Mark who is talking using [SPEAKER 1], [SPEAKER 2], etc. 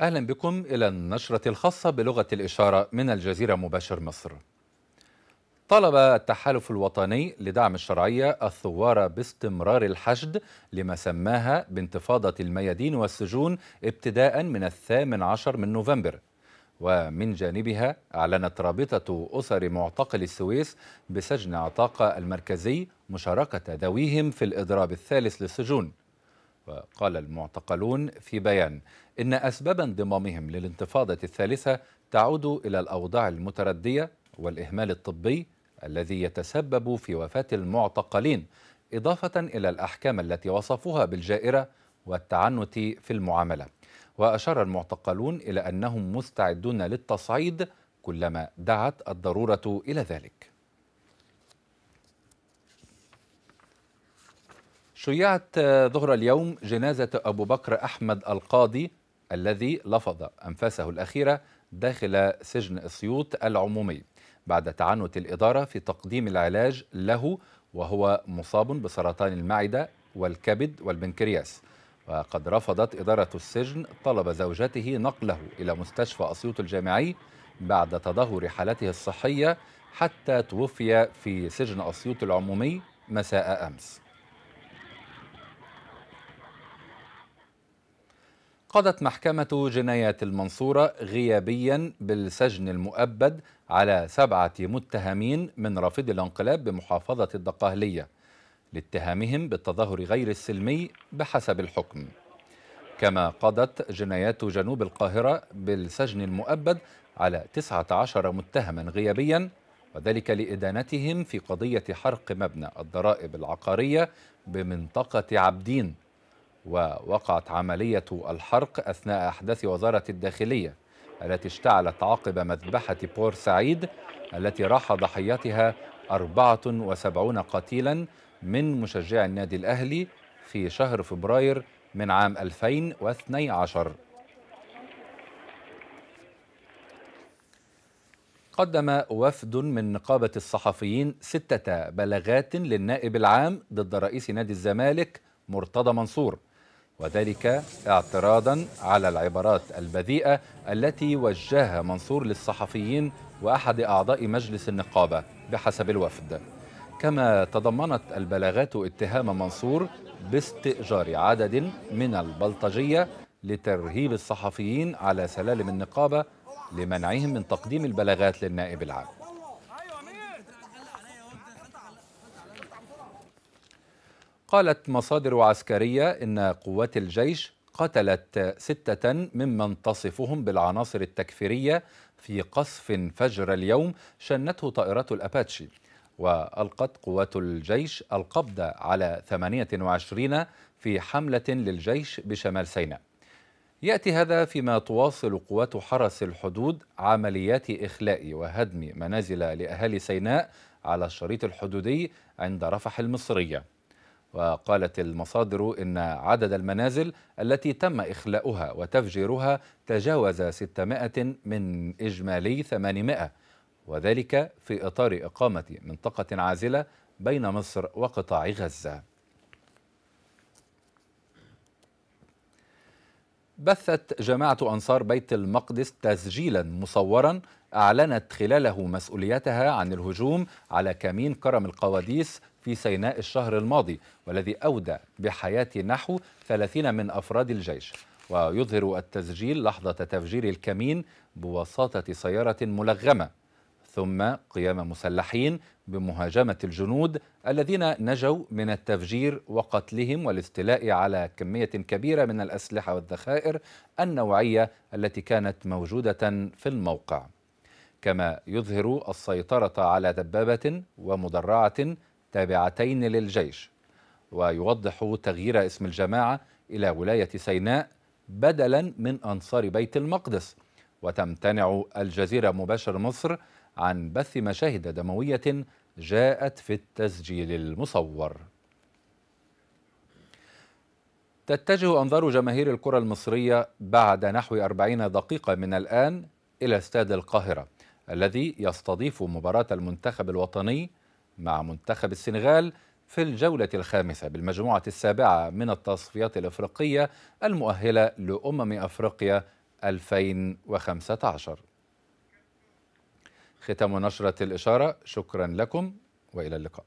[SPEAKER 1] أهلا بكم إلى النشرة الخاصة بلغة الإشارة من الجزيرة مباشر مصر. طلب التحالف الوطني لدعم الشرعية الثوار باستمرار الحشد لما سماها بانتفاضة الميادين والسجون ابتداء من الثامن عشر من نوفمبر. ومن جانبها أعلنت رابطة أسر معتقل السويس بسجن عطاقة المركزي مشاركة ذويهم في الإضراب الثالث للسجون. وقال المعتقلون في بيان إن أسباب انضمامهم للانتفاضة الثالثة تعود إلى الأوضاع المتردية والإهمال الطبي الذي يتسبب في وفاة المعتقلين إضافة إلى الأحكام التي وصفوها بالجائرة والتعنت في المعاملة. وأشار المعتقلون إلى أنهم مستعدون للتصعيد كلما دعت الضرورة إلى ذلك. شيعت ظهر اليوم جنازة أبو بكر أحمد القاضي الذي لفظ أنفاسه الأخيرة داخل سجن أسيوط العمومي بعد تعنت الإدارة في تقديم العلاج له وهو مصاب بسرطان المعدة والكبد والبنكرياس. وقد رفضت إدارة السجن طلب زوجته نقله إلى مستشفى أسيوط الجامعي بعد تدهور حالته الصحية حتى توفي في سجن أسيوط العمومي مساء أمس. قضت محكمة جنايات المنصورة غيابيا بالسجن المؤبد على سبعة متهمين من رافضي الانقلاب بمحافظة الدقهلية لاتهامهم بالتظاهر غير السلمي بحسب الحكم. كما قضت جنايات جنوب القاهرة بالسجن المؤبد على 19 متهما غيابيا وذلك لإدانتهم في قضية حرق مبنى الضرائب العقارية بمنطقة عبدين ووقعت عملية الحرق أثناء أحداث وزارة الداخلية التي اشتعلت عقب مذبحة بور سعيد التي راح ضحيتها 74 قتيلا من مشجعي النادي الأهلي في شهر فبراير من عام 2012 قدم وفد من نقابة الصحفيين ستة بلاغات للنائب العام ضد رئيس نادي الزمالك مرتضى منصور. وذلك اعتراضا على العبارات البذيئة التي وجهها منصور للصحفيين وأحد أعضاء مجلس النقابة بحسب الوفد. كما تضمنت البلاغات اتهام منصور باستئجار عدد من البلطجية لترهيب الصحفيين على سلالم النقابة لمنعهم من تقديم البلاغات للنائب العام. قالت مصادر عسكرية إن قوات الجيش قتلت ستة ممن تصفهم بالعناصر التكفيرية في قصف فجر اليوم شنته طائرات الأباتشي وألقت قوات الجيش القبض على 28 في حملة للجيش بشمال سيناء. يأتي هذا فيما تواصل قوات حرس الحدود عمليات إخلاء وهدم منازل لأهالي سيناء على الشريط الحدودي عند رفح المصرية. وقالت المصادر إن عدد المنازل التي تم إخلاؤها وتفجيرها تجاوز 600 من إجمالي 800 وذلك في إطار إقامة منطقة عازلة بين مصر وقطاع غزة. بثت جماعة أنصار بيت المقدس تسجيلا مصورا أعلنت خلاله مسؤوليتها عن الهجوم على كمين كرم القواديس في سيناء الشهر الماضي والذي أودى بحياة نحو 30 من أفراد الجيش. ويظهر التسجيل لحظة تفجير الكمين بوساطة سيارة ملغمة ثم قيام مسلحين بمهاجمة الجنود الذين نجوا من التفجير وقتلهم والاستيلاء على كمية كبيرة من الأسلحة والذخائر النوعية التي كانت موجودة في الموقع. كما يظهر السيطرة على دبابة ومدرعة تابعتين للجيش ويوضح تغيير اسم الجماعة إلى ولاية سيناء بدلا من أنصار بيت المقدس. وتمتنع الجزيرة مباشر مصر عن بث مشاهد دموية جاءت في التسجيل المصور. تتجه أنظار جماهير الكرة المصرية بعد نحو أربعين دقيقة من الآن إلى استاد القاهرة الذي يستضيف مباراة المنتخب الوطني مع منتخب السنغال في الجولة الخامسة بالمجموعة السابعة من التصفيات الإفريقية المؤهلة لأمم أفريقيا 2015 ختام نشرة الإشارة. شكرا لكم وإلى اللقاء.